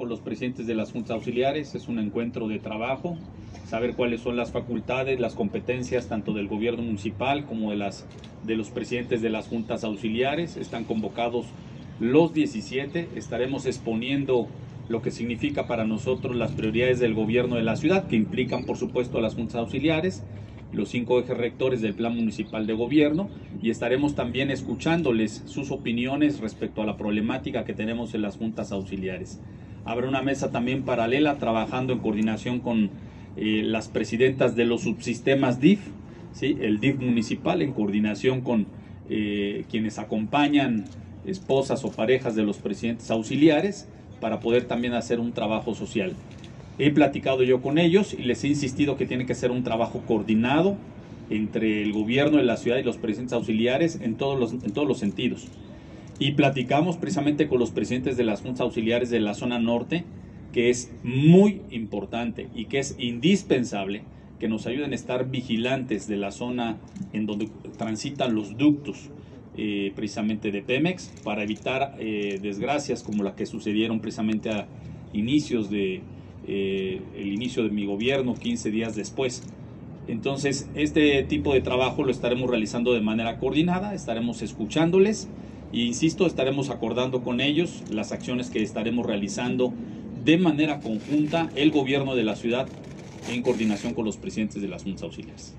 con los presidentes de las juntas auxiliares, es un encuentro de trabajo, saber cuáles son las facultades, las competencias tanto del gobierno municipal como de, las, de los presidentes de las juntas auxiliares. Están convocados los 17, estaremos exponiendo lo que significa para nosotros las prioridades del gobierno de la ciudad, que implican por supuesto a las juntas auxiliares, los cinco ejes rectores del Plan Municipal de Gobierno y estaremos también escuchándoles sus opiniones respecto a la problemática que tenemos en las juntas auxiliares. Habrá una mesa también paralela trabajando en coordinación con eh, las presidentas de los subsistemas DIF, el DIF municipal en coordinación con eh, quienes acompañan esposas o parejas de los presidentes auxiliares para poder también hacer un trabajo social. He platicado yo con ellos y les he insistido que tiene que ser un trabajo coordinado entre el gobierno de la ciudad y los presidentes auxiliares en todos los, en todos los sentidos. Y platicamos precisamente con los presidentes de las juntas auxiliares de la zona norte, que es muy importante y que es indispensable que nos ayuden a estar vigilantes de la zona en donde transitan los ductos eh, precisamente de Pemex para evitar eh, desgracias como la que sucedieron precisamente a inicios de, eh, el inicio de mi gobierno 15 días después. Entonces, este tipo de trabajo lo estaremos realizando de manera coordinada, estaremos escuchándoles e, insisto, estaremos acordando con ellos las acciones que estaremos realizando de manera conjunta el gobierno de la ciudad en coordinación con los presidentes de las juntas auxiliares.